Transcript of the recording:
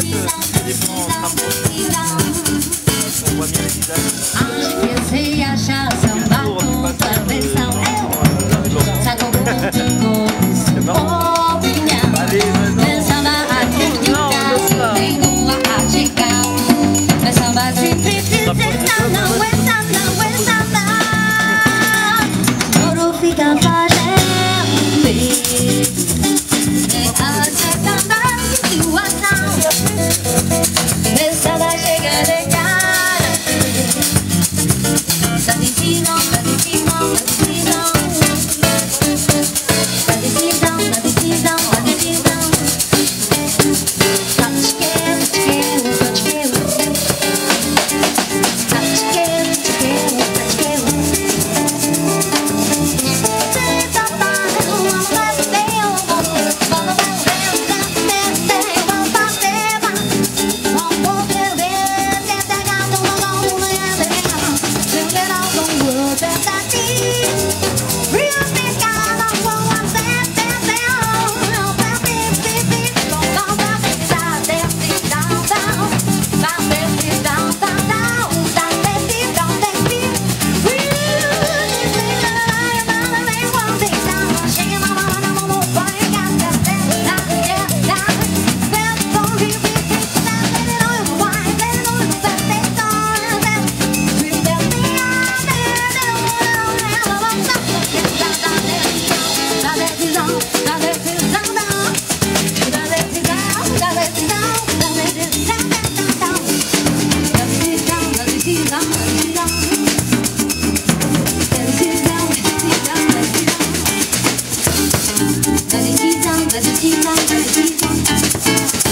fait, c'est des plans On voit bien les visages. Pour du passage C'est marrant. Allez, maintenant. Fica Please don't Let it on, bada cheese on, bada cheese on.